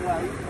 Right.